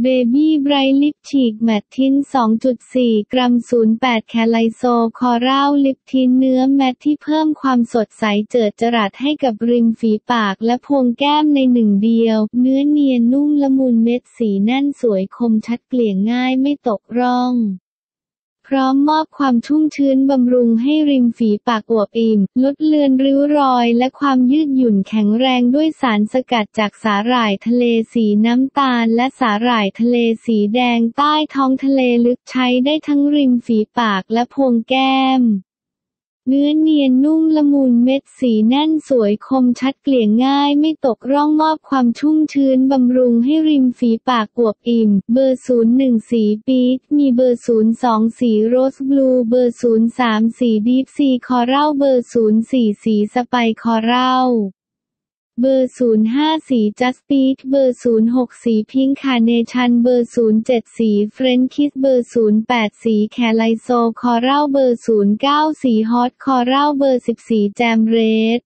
Baby Bright Lip Cheek Matte Tint 2.4 กรัม 08 Calypso Coral lip tint เนื้อ matte ที่เพิ่มความสดใสเจิดจรัสให้กับริมฝีปากและพวงแก้มในหนึ่งเดียว เนื้อเนียนนุ่มละมุนเม็ดสีแน่นสวยคมชัดเกลี่ยง่ายไม่ตกร่อง พร้อมมอบความชุ่มชื้นบำรุงให้ริมฝีปากอวบอิ่ม ลดเลือนริ้วรอยและความยืดหยุ่นแข็งแรงด้วยสารสกัดจากสาหร่ายทะเลสีน้ำตาล และสาหร่ายทะเลสีแดงใต้ท้องทะเลลึกใช้ได้ทั้งริมฝีปากและพวงแก้ม เนื้อเนียนนุ่มละมุนเม็ดสีแน่นสวยคมชัดเกลี่ยง่ายไม่ตกร่องมอบความชุ่มชื้นบำรุงให้ริมฝีปากอวบอิ่ม เบอร์ 01 สี Pick Me เบอร์ 02 สี Rose Bloom เบอร์ 03 สี Deep Sea Coral เบอร์ 04 สี Spice Coral เบอร์ 05 สี Just Tease เบอร์ 06 สี Pink Carnation เบอร์ 07 สี French Kiss เบอร์ 08 สี Calypso Coral เบอร์ 09 สี Hot Coral เบอร์ 14 แจ Red